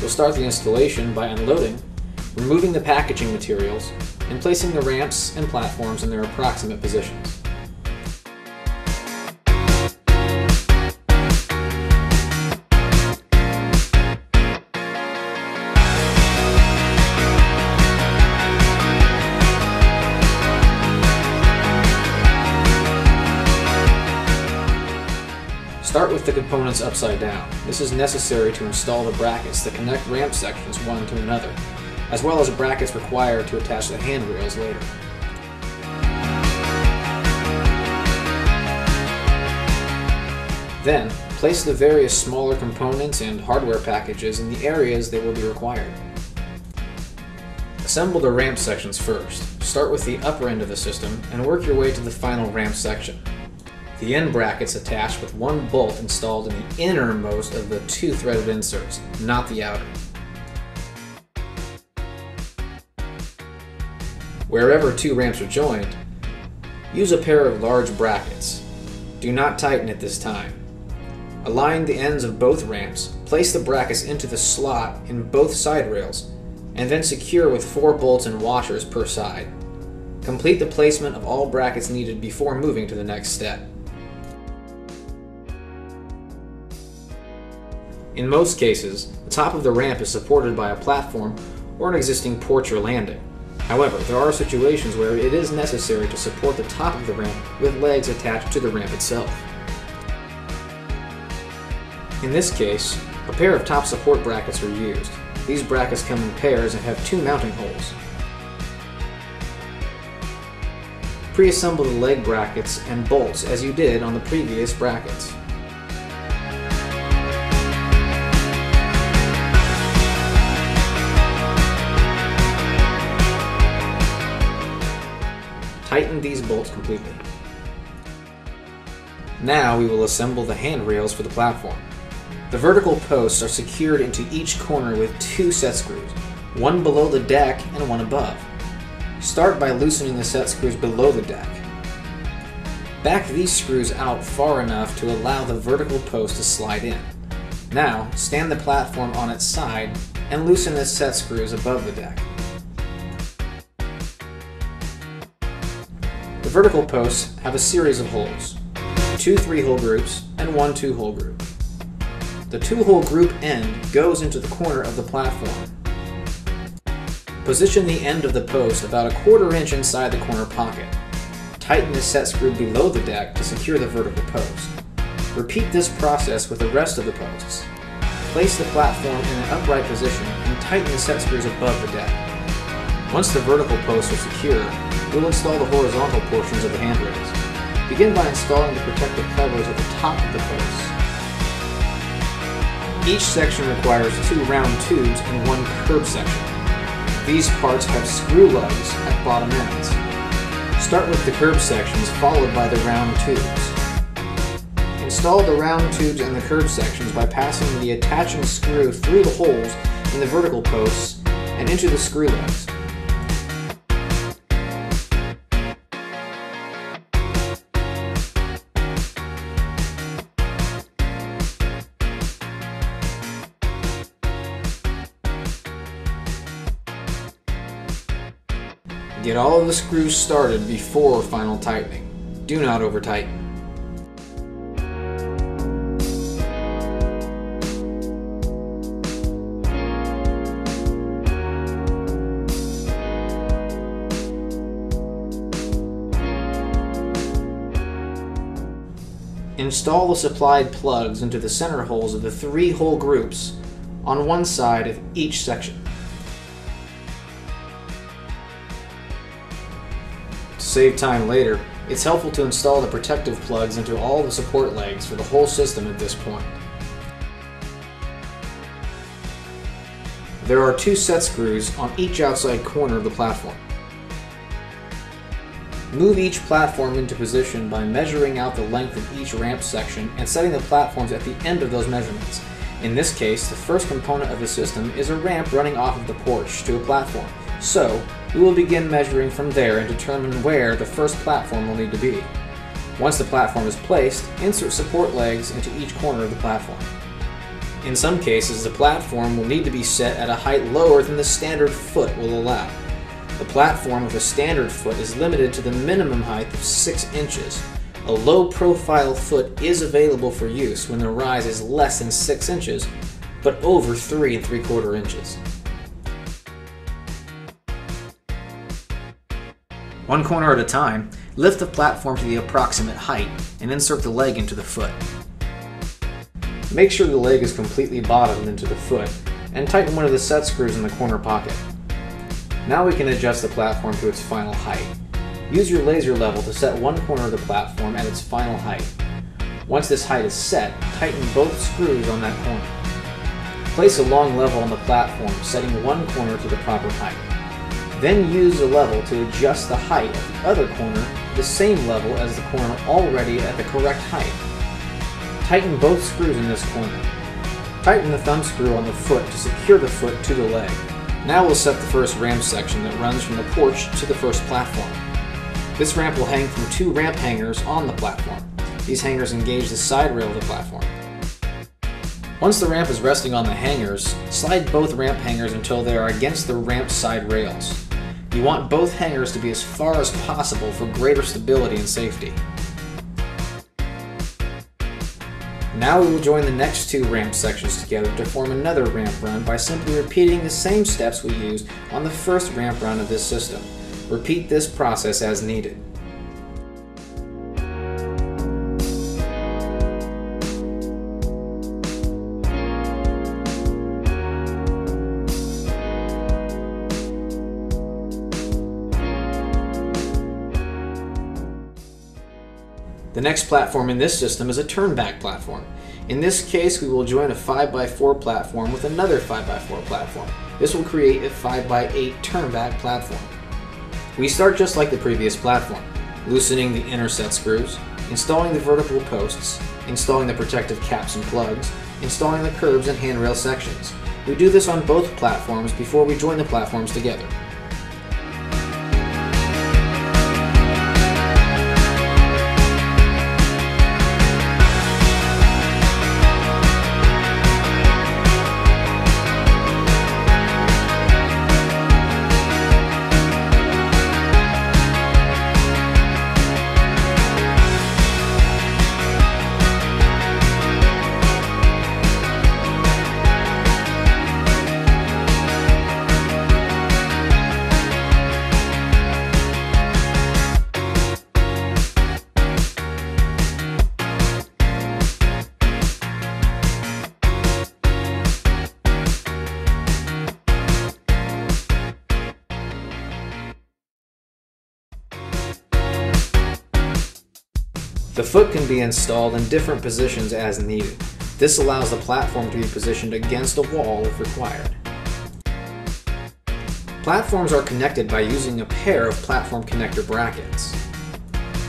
We'll start the installation by unloading, removing the packaging materials, and placing the ramps and platforms in their approximate positions. With the components upside down. This is necessary to install the brackets that connect ramp sections one to another, as well as brackets required to attach the handrails later. Then, place the various smaller components and hardware packages in the areas they will be required. Assemble the ramp sections first. Start with the upper end of the system and work your way to the final ramp section. The end brackets attached with one bolt installed in the innermost of the two threaded inserts, not the outer. Wherever two ramps are joined, use a pair of large brackets. Do not tighten at this time. Align the ends of both ramps, place the brackets into the slot in both side rails, and then secure with four bolts and washers per side. Complete the placement of all brackets needed before moving to the next step. In most cases, the top of the ramp is supported by a platform or an existing porch or landing. However, there are situations where it is necessary to support the top of the ramp with legs attached to the ramp itself. In this case, a pair of top support brackets are used. These brackets come in pairs and have two mounting holes. Pre-assemble the leg brackets and bolts as you did on the previous brackets. Tighten these bolts completely. Now we will assemble the handrails for the platform. The vertical posts are secured into each corner with two set screws, one below the deck and one above. Start by loosening the set screws below the deck. Back these screws out far enough to allow the vertical post to slide in. Now, stand the platform on its side and loosen the set screws above the deck. Vertical posts have a series of holes, two three-hole groups and one two-hole group. The two-hole group end goes into the corner of the platform. Position the end of the post about a quarter inch inside the corner pocket. Tighten the set screw below the deck to secure the vertical post. Repeat this process with the rest of the posts. Place the platform in an upright position and tighten the set screws above the deck. Once the vertical posts are secure, we'll install the horizontal portions of the handrails. Begin by installing the protective covers at the top of the posts. Each section requires two round tubes and one curb section. These parts have screw lugs at bottom ends. Start with the curb sections followed by the round tubes. Install the round tubes and the curb sections by passing the attaching screw through the holes in the vertical posts and into the screw lugs. The screws started before final tightening. Do not over tighten. Install the supplied plugs into the center holes of the three hole groups on one side of each section. Save time later, it's helpful to install the protective plugs into all the support legs for the whole system at this point. There are two set screws on each outside corner of the platform. Move each platform into position by measuring out the length of each ramp section and setting the platforms at the end of those measurements. In this case, the first component of the system is a ramp running off of the porch to a platform. So, we will begin measuring from there and determine where the first platform will need to be. Once the platform is placed, insert support legs into each corner of the platform. In some cases, the platform will need to be set at a height lower than the standard foot will allow. The platform with a standard foot is limited to the minimum height of 6 inches. A low profile foot is available for use when the rise is less than 6 inches, but over 3 and 3 quarter inches. One corner at a time, lift the platform to the approximate height and insert the leg into the foot. Make sure the leg is completely bottomed into the foot and tighten one of the set screws in the corner pocket. Now we can adjust the platform to its final height. Use your laser level to set one corner of the platform at its final height. Once this height is set, tighten both screws on that corner. Place a long level on the platform, setting one corner to the proper height. Then use the level to adjust the height of the other corner the same level as the corner already at the correct height. Tighten both screws in this corner. Tighten the thumb screw on the foot to secure the foot to the leg. Now we'll set the first ramp section that runs from the porch to the first platform. This ramp will hang from two ramp hangers on the platform. These hangers engage the side rail of the platform. Once the ramp is resting on the hangers, slide both ramp hangers until they are against the ramp side rails. You want both hangers to be as far as possible for greater stability and safety. Now we will join the next two ramp sections together to form another ramp run by simply repeating the same steps we used on the first ramp run of this system. Repeat this process as needed. The next platform in this system is a turnback platform. In this case, we will join a 5x4 platform with another 5x4 platform. This will create a 5x8 turnback platform. We start just like the previous platform, loosening the inner set screws, installing the vertical posts, installing the protective caps and plugs, installing the curbs and handrail sections. We do this on both platforms before we join the platforms together. The foot can be installed in different positions as needed. This allows the platform to be positioned against a wall if required. Platforms are connected by using a pair of platform connector brackets.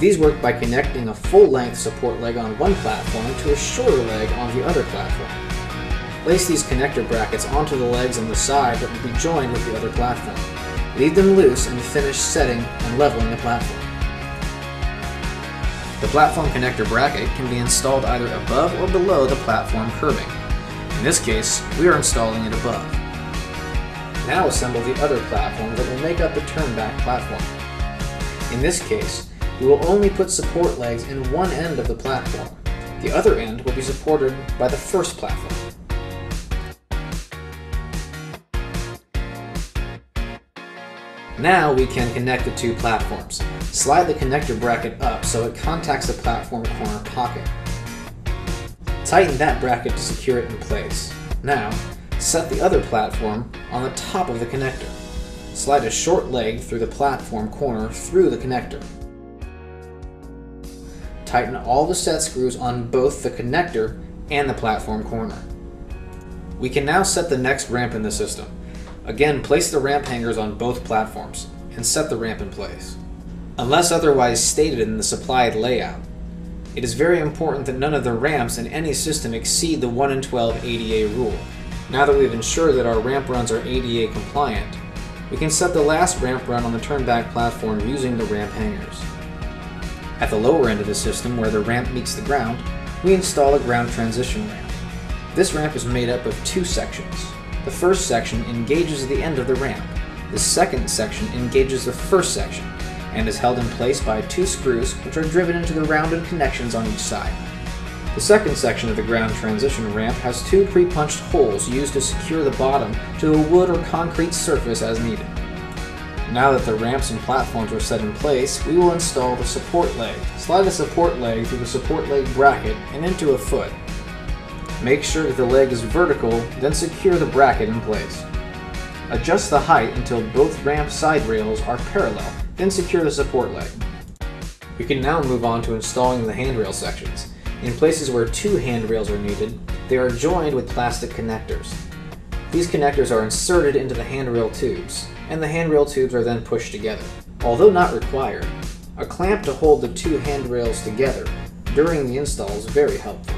These work by connecting a full-length support leg on one platform to a shorter leg on the other platform. Place these connector brackets onto the legs on the side that will be joined with the other platform. Leave them loose and finish setting and leveling the platform. The platform connector bracket can be installed either above or below the platform curbing. In this case, we are installing it above. Now assemble the other platform that will make up the turnback platform. In this case, we will only put support legs in one end of the platform. The other end will be supported by the first platform. Now we can connect the two platforms. Slide the connector bracket up so it contacts the platform corner pocket. Tighten that bracket to secure it in place. Now, set the other platform on the top of the connector. Slide a short leg through the platform corner through the connector. Tighten all the set screws on both the connector and the platform corner. We can now set the next ramp in the system. Again, place the ramp hangers on both platforms and set the ramp in place. Unless otherwise stated in the supplied layout, it is very important that none of the ramps in any system exceed the 1 in 12 ADA rule. Now that we've ensured that our ramp runs are ADA compliant, we can set the last ramp run on the turnback platform using the ramp hangers. At the lower end of the system, where the ramp meets the ground, we install a ground transition ramp. This ramp is made up of two sections. The first section engages the end of the ramp. The second section engages the first section and is held in place by two screws which are driven into the rounded connections on each side. The second section of the ground transition ramp has two pre-punched holes used to secure the bottom to a wood or concrete surface as needed. Now that the ramps and platforms are set in place, we will install the support leg. Slide the support leg through the support leg bracket and into a foot. Make sure that the leg is vertical, then secure the bracket in place. Adjust the height until both ramp side rails are parallel, then secure the support leg. We can now move on to installing the handrail sections. In places where two handrails are needed, they are joined with plastic connectors. These connectors are inserted into the handrail tubes, and the handrail tubes are then pushed together. Although not required, a clamp to hold the two handrails together during the install is very helpful.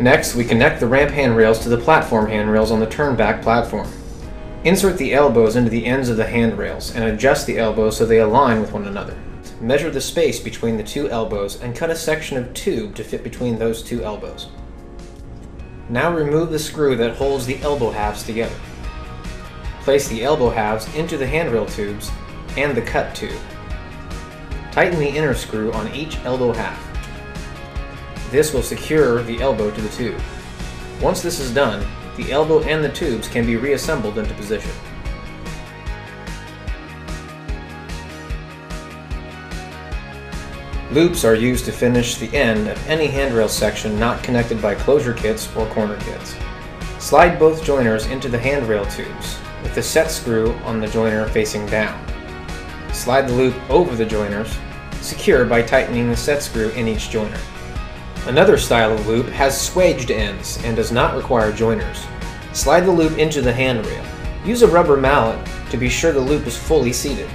Next, we connect the ramp handrails to the platform handrails on the turnback platform. Insert the elbows into the ends of the handrails and adjust the elbows so they align with one another. Measure the space between the two elbows and cut a section of tube to fit between those two elbows. Now remove the screw that holds the elbow halves together. Place the elbow halves into the handrail tubes and the cut tube. Tighten the inner screw on each elbow half. This will secure the elbow to the tube. Once this is done, the elbow and the tubes can be reassembled into position. Loops are used to finish the end of any handrail section not connected by closure kits or corner kits. Slide both joiners into the handrail tubes, with the set screw on the joiner facing down. Slide the loop over the joiners, secure by tightening the set screw in each joiner. Another style of loop has swaged ends and does not require joiners. Slide the loop into the handrail. Use a rubber mallet to be sure the loop is fully seated.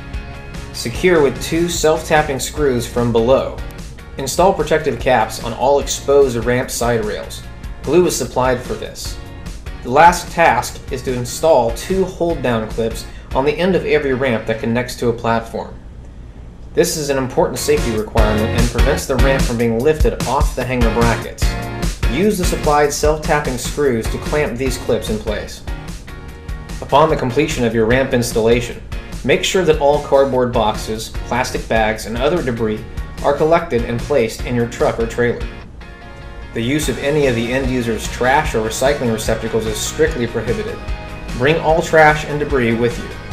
Secure with two self-tapping screws from below. Install protective caps on all exposed ramp side rails. Glue is supplied for this. The last task is to install two hold-down clips on the end of every ramp that connects to a platform. This is an important safety requirement and prevents the ramp from being lifted off the hanger brackets. Use the supplied self-tapping screws to clamp these clips in place. Upon the completion of your ramp installation, make sure that all cardboard boxes, plastic bags, and other debris are collected and placed in your truck or trailer. The use of any of the end user's trash or recycling receptacles is strictly prohibited. Bring all trash and debris with you.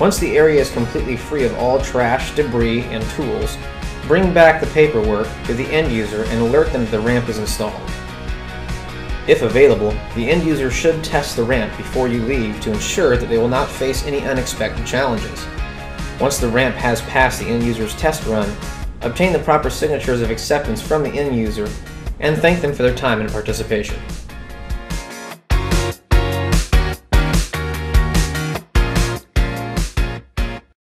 Once the area is completely free of all trash, debris, and tools, bring back the paperwork to the end user and alert them that the ramp is installed. If available, the end user should test the ramp before you leave to ensure that they will not face any unexpected challenges. Once the ramp has passed the end user's test run, obtain the proper signatures of acceptance from the end user and thank them for their time and participation.